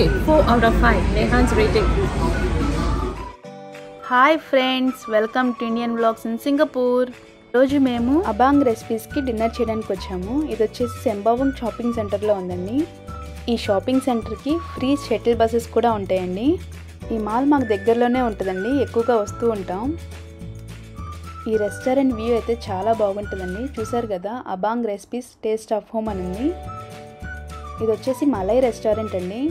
Okay four out of five Nehan's rating hi friends welcome to Indian blogs in Singapore రోజు మేము అబాంగ్ రెసిపీస్కి dinner చేయడానికి వచ్చాము. ఇది వచ్చేసి సెంబావంగ్ షాపింగ్ సెంటర్లో ఉందండి. ఈ షాపింగ్ సెంటర్కి ఫ్రీ షటిల్ బస్సెస్ కూడా ఉంటాయండి. ఈ మాల్ మాకు దగ్గరలోనే ఉంటుందండి. ఎక్కువగా వస్తూ ఉంటాం. ఈ రెస్టారెంట్ వ్యూ అయితే చాలా బాగుంటుందండి. చూసారు కదా Abang recipes taste of home అని ఉంది. ఇది వచ్చేసి మలై రెస్టారెంట్ అండి.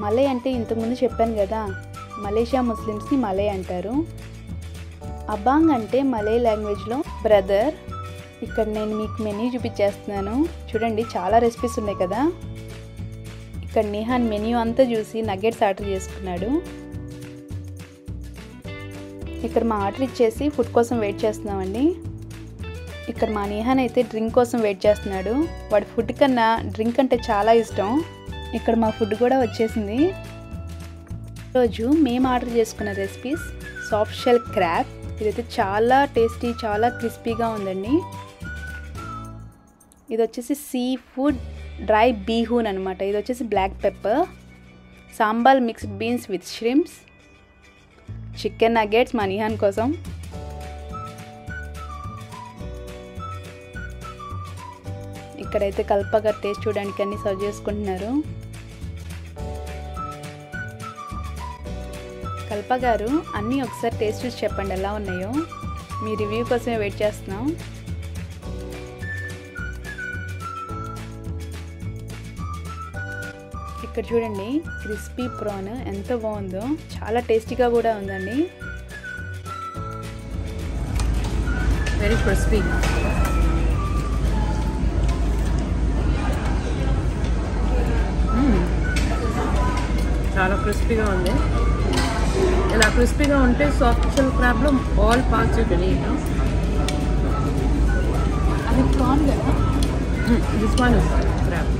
మలై అంటే ఇంతకుముందు చెప్పాను కదా మలేషియా ముస్లిమ్స్ని మలై అంటారు. అబాంగ్ అంటే మలై లాంగ్వేజ్లో బ్రదర్. ఇక్కడ నేను మీకు మెనూ చూపించేస్తున్నాను. చూడండి చాలా రెసిపీస్ ఉన్నాయి కదా. ఇక్కడ నిహాన్ మెనూ అంతా చూసి నగ్గెట్స్ ఆర్డర్ చేసుకున్నాడు. ఇక్కడ మా ఆర్డర్ ఇచ్చేసి ఫుడ్ కోసం వెయిట్ చేస్తున్నామండి. ఇక్కడ మా నిహాన్ అయితే డ్రింక్ కోసం వెయిట్ చేస్తున్నాడు. వాడు ఫుడ్ కన్నా డ్రింక్ అంటే చాలా ఇష్టం. ఇక్కడ మా ఫుడ్ కూడా వచ్చేసింది. రోజు మేము ఆర్డర్ చేసుకున్న రెసిపీస్ సాఫ్ట్ షెల్ క్రాబ్ ఇదైతే చాలా టేస్టీ చాలా క్రిస్పీగా ఉందండి. ఇది వచ్చేసి సీ ఫుడ్ డ్రై బీహూన్ అనమాట ఇది వచ్చేసి black pepper sambal mixed beans with shrimps chicken nuggets మా నిహాన్ కోసం. ఇక్కడైతే కల్పగా టేస్ట్ చూడడానికి అన్ని సర్వ్ చేసుకుంటున్నారు. కల్ప గారు అన్నీ ఒకసారి టేస్ట్ చూసి చెప్పండి ఎలా ఉన్నాయో. మీ రివ్యూ కోసమే వెయిట్ చేస్తున్నాం. ఇక్కడ చూడండి క్రిస్పీ ప్రాన్ ఎంత బాగుందో. చాలా టేస్టీగా కూడా ఉందండి. Very crispy hmm. చాలా క్రిస్పీగా ఉంది. ఇలా క్రిస్పీగా ఉంటే సాఫ్ట్ షెల్ క్రాబ్లో ఆల్ ఈట్ అది ప్రాన్ కదా? This one crab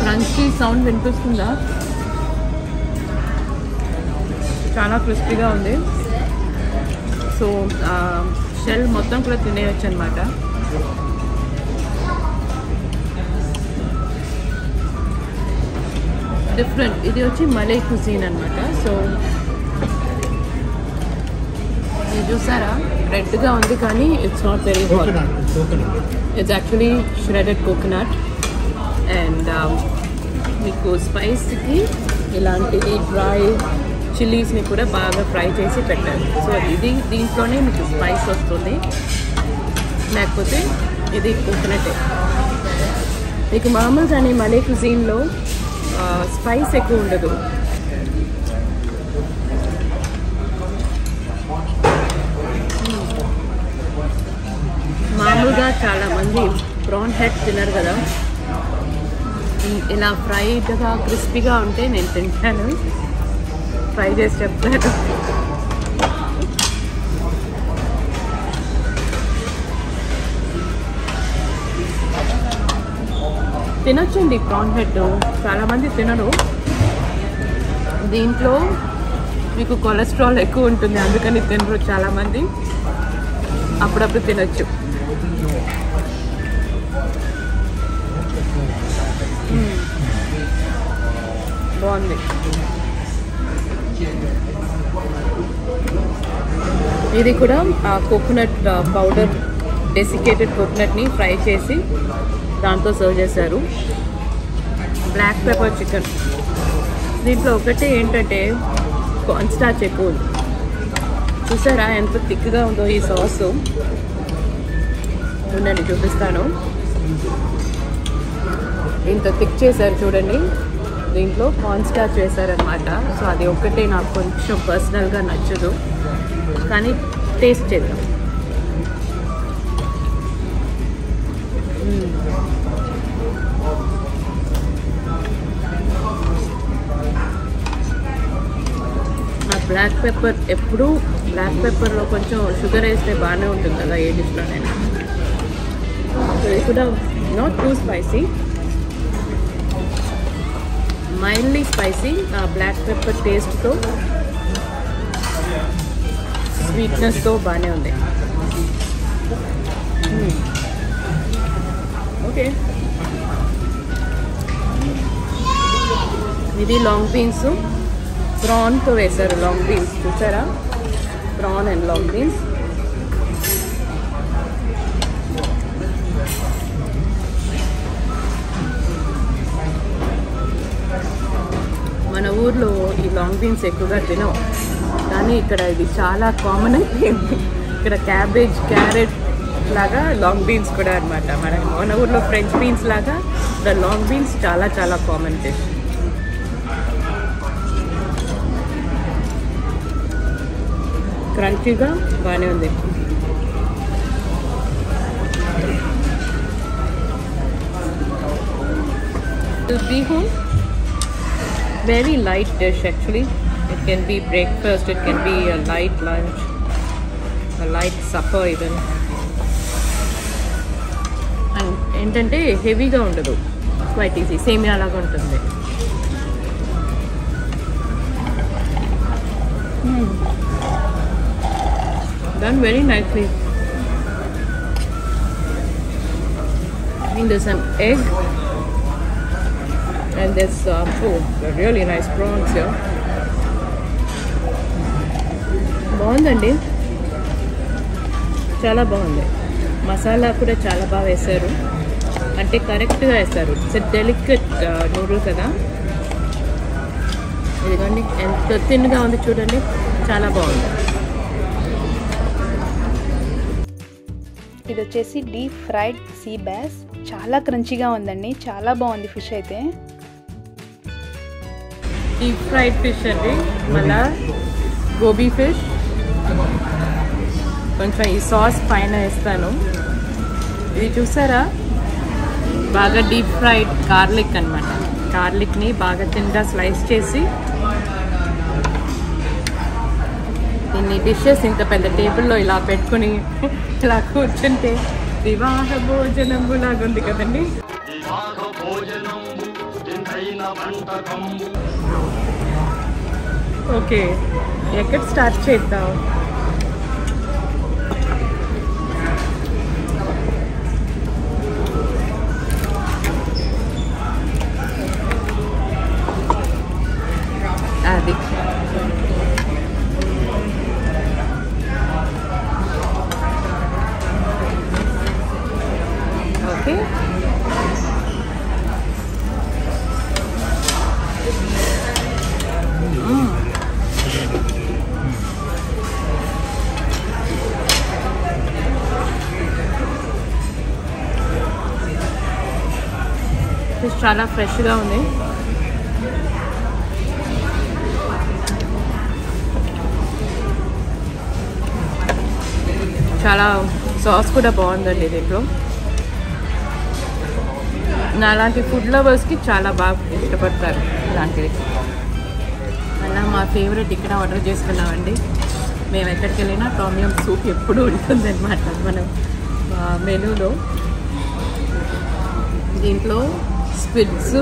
crunchy sound వినిపిస్తుందా? చాలా క్రిస్పీగా ఉంది. సో షెల్ మొత్తం కూడా తినేయచ్చు అనమాట డిఫరెంట్. ఇది వచ్చి మలై కుజీన్ అనమాట సో ఇది చూసారా? రెడ్గా ఉంది కానీ it's not very hot it's actually shredded coconut and మీకు స్పైస్కి ఇలాంటిది డ్రై చిల్లీస్ని కూడా బాగా ఫ్రై చేసి పెట్టారు. సో ఇది దీంట్లోనే మీకు స్పైస్ వస్తుంది. లేకపోతే ఇది కోకోనటే మీకు మామూలుగానే మలే కుజీన్లో స్పైస్ ఎక్కువ ఉండదు. మామూలుగా చాలామంది ప్రాన్ హెడ్ తినరు కదా. ఇలా ఫ్రైడ్గా క్రిస్పీగా ఉంటే నేను తింటాను. ఫ్రై చేసి చెప్తాను. తినొచ్చండి ప్రాన్ హెడ్ చాలామంది తినరు. దీంట్లో మీకు కొలెస్ట్రాల్ ఎక్కువ ఉంటుంది అందుకని తినరు చాలామంది అప్పుడప్పుడు తినచ్చు. బాగుంది. ఇది కూడా కోకోనట్ పౌడర్ డెసికేటెడ్ కోకోనట్ని ఫ్రై చేసి దాంతో సర్వ్ చేశారు. Black pepper chicken. దీంట్లో ఒకటే ఏంటంటే కార్న్ స్టార్చ్ ఎక్కువ చూసారా ఎంత థిక్గా ఉందో ఈ సాస్? ఉండండి చూపిస్తాను. ఇంత థిక్ చేశారు చూడండి. దీంట్లో కార్న్ స్టార్చ్ వేశారనమాట సో అది ఒక్కటే నాకు కొంచెం పర్సనల్గా నచ్చదు. కానీ టేస్ట్ చేద్దాం. బ్లాక్ పెప్పర్ ఎప్పుడూ బ్లాక్ పెప్పర్లో కొంచెం షుగర్ వేస్తే బాగానే ఉంటుంది కదా ఏ డిష్లోనైనా సో కూడా not too spicy mildly spicy ఆ బ్లాక్ పెప్పర్ టేస్ట్తో స్వీట్నెస్తో బాగానే ఉంది. Hmm. ఓకే ఇది లాంగ్ బీన్స్ ప్రాన్తో వేశారు లాంగ్ బీన్స్ చూసారా? ప్రాన్ అండ్ లాంగ్ బీన్స్ మన ఊర్లో ఈ లాంగ్ బీన్స్ ఎక్కువగా తినవు. కానీ ఇక్కడ ఇది చాలా కామన్ అయిపోయింది. ఇక్కడ క్యాబేజ్ క్యారెట్ లాగా లాంగ్ బీన్స్ కూడా అనమాట మన మన ఊర్లో ఫ్రెంచ్ బీన్స్ లాగా ఇక్కడ లాంగ్ బీన్స్ చాలా చాలా కామన్ డిష్ క్రంచీగా బాగానే ఉంది. Bee hoon very light dish actually it can be breakfast it can be light lunch light supper even and ఏంటంటే హెవీగా ఉండదు. క్వైట్ ఈజీ సేమ్ అలాగా ఉంటుంది. Done very think there's some egg. And there's uh, oh, really nice prawns here. బాగుందండి. చాలా బాగుంది. మసాలా కూడా చాలా బాగా వేశారు. అంటే కరెక్ట్గా వేస్తారు. ఇట్స్ డెలికేట్ నూడిల్ కదా. ఇదిగోండి ఎంత తిన్గా ఉంది చూడండి. చాలా బాగుంది. ఇది వచ్చేసి డీప్ ఫ్రైడ్ సీ బ్యాస్. చాలా క్రంచీగా ఉందండి. చాలా బాగుంది ఫిష్ అయితే. డీప్ ఫ్రైడ్ ఫిష్ అండి. మళ్ళా గోబీ ఫిష్. కొంచెం ఈ సాస్ పైన వేస్తాను. ఇది చూసారా? బాగా డీప్ ఫ్రైడ్ గార్లిక్ అనమాట గార్లిక్ని బాగా తిండా స్లైస్ చేసి ఇన్ని డిషెస్ ఇంత పెద్ద టేబుల్లో ఇలా పెట్టుకుని ఇలా కూర్చుంటే వివాహ భోజనం లాగా ఉంది కదండి. ఓకే ఎక్కడ స్టార్ట్ చేద్దాం? అది. చాలా ఫ్రెష్గా ఉంది. చాలా సాస్ కూడా బాగుందండి దీంట్లో నా లాంటి ఫుడ్ లవర్స్కి చాలా బాగా ఇష్టపడతారు ఇలాంటివి. అలా మా ఫేవరెట్ ఇక్కడ ఆర్డర్ చేసుకున్నామండి. మేము ఎక్కడికి వెళ్ళినా టామియం సూప్ ఎప్పుడు ఉంటుందన్నమాట మనం మెనూలో. దీంట్లో స్క్విడ్స్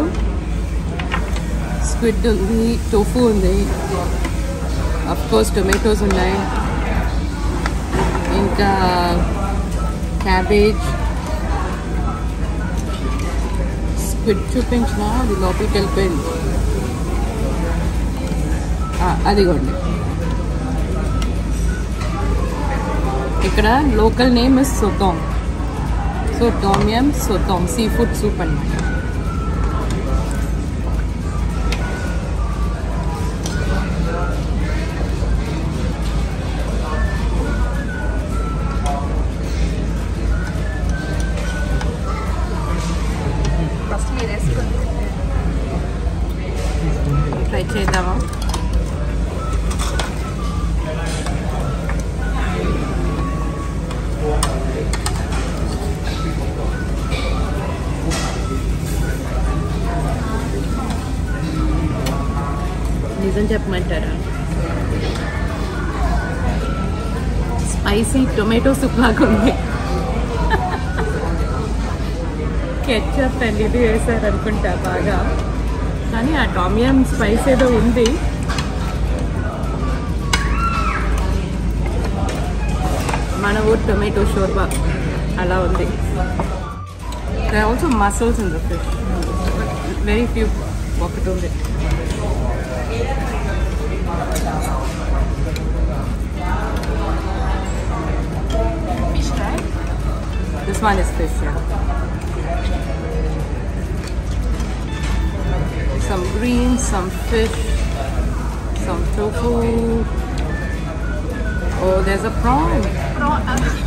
స్క్విడ్ ఉంది టోఫు ఉంది. కోర్స్ టొమాటోస్ ఉన్నాయి. ఇంకా క్యాబేజ్ స్క్విడ్ చూపించిన అది లోపలికి వెళ్ళిపోయింది. అదిగోండి. ఇక్కడ లోకల్ నేమ్ ఇస్ సొతోమ్ సో టోమియం సొతోమ్ సీ ఫుడ్ సూప్ అనమాట నిజం చెప్పమంటారా? స్పైసీ టొమాటో సూప్ లాగా ఉంది కెచ్చప్ అండ్ ఇది వేసారు అనుకుంటా బాగా. కానీ ఆ టామియం స్పైస్ ఏదో ఉంది. మన ఊరు టొమాటో షోర్బా అలా ఉంది. Also mussels also mussels very few fish. ఒకటి ఉంది. One is yeah. Some greens, some fish, some tofu. Oh, there's a prawn.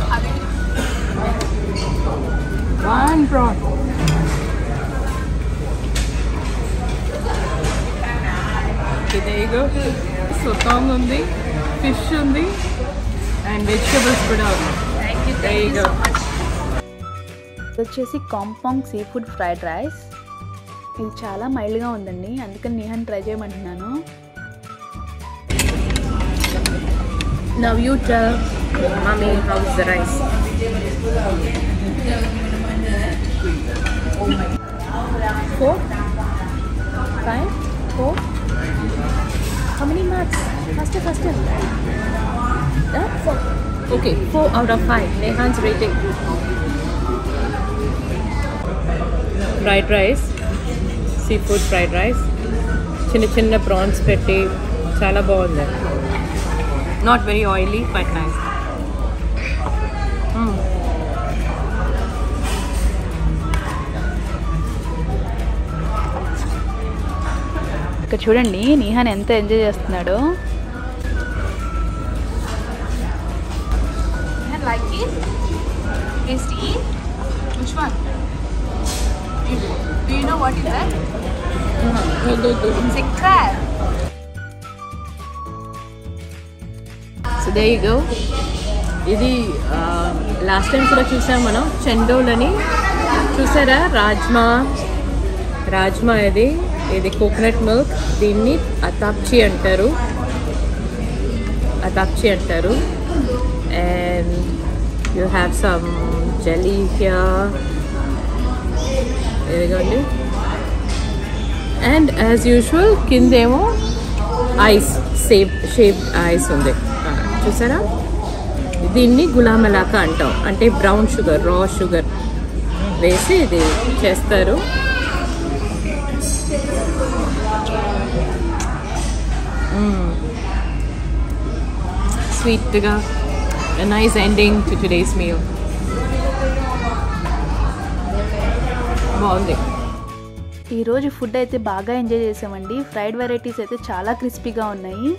ఇది వచ్చేసి kampong seafood fried rice ఇది చాలా మైల్డ్గా ఉందండి అందుకని నిహాన్ ట్రై చేయమంటున్నాను Now you tell mommy how's the rice. Four, five, four. How many marks? Faster, faster. That four. Okay, four out of five. Nehan's rating. Fried rice seafood fried rice చిన్న చిన్న prawns పెట్టి చాలా బాగుంది. Not very oily but nice ఇక్కడ చూడండి నిహాన్ ఎంత enjoy చేస్తున్నాడో. What is that? It's a crab. So they go ఇది లాస్ట్ టైం కూడా చూసాం మనం చెండోలని చూసారా? రాజ్మా. రాజ్మా ఇది. ఇది కోకోనట్ మిల్క్ దీన్ని అతాప్చి అంటారు. అతాప్చి అంటారు. And you have some jelly here ఇదిగోండి. అండ్ యాజ్ యూజువల్ కిందేమో ఐస్ షేప్ షేప్డ్ ఐస్ ఉంది. చూసారా? దీన్ని గులామలాక అంటాం. అంటే బ్రౌన్ షుగర్ రా షుగర్ వేసి ఇది చేస్తారు. స్వీట్గా nice ending to today's meal బాగుంది. ఈరోజు ఫుడ్ అయితే బాగా ఎంజాయ్ చేసామండి ఫ్రైడ్ వెరైటీస్ అయితే చాలా క్రిస్పీగా ఉన్నాయి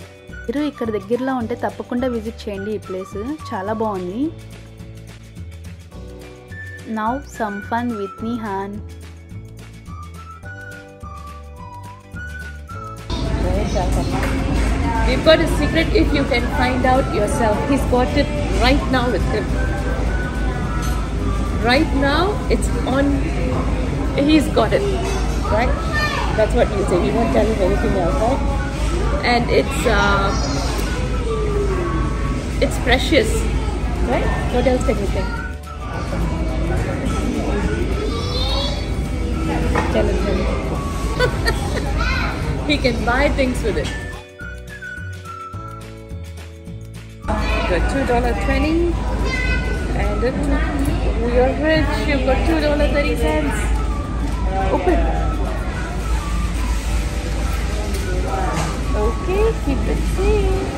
మీరు ఇక్కడ దగ్గరలో ఉంటే తప్పకుండా విజిట్ చేయండి ఈ ప్లేస్ చాలా బాగుంది now some fun with Nihan We've got a secret if you can find out yourself. He's got it right now with him. Right now, it's on. He's got it. Right? That's what you say. We won't tell him anything else, right? And it's uh, it's precious, right? What else can you think? Tell him. Tell him. he can buy things with it. got two dollar twenty, and a two. You're rich. You've got two dollar thirty cents. Open. Okay, keep it safe.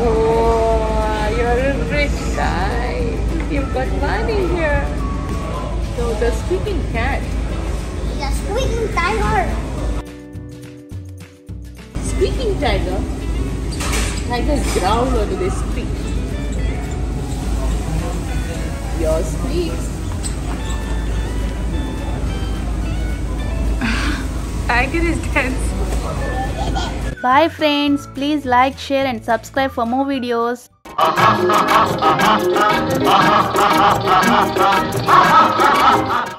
Oh, you're a rich guy. You've got money here. So the speaking cat. The squeaking tiger. Speaking tiger. Tigers growl or do they speak? Yours speaks. Tiger is dead. Bye friends. Please like, share and subscribe for more videos.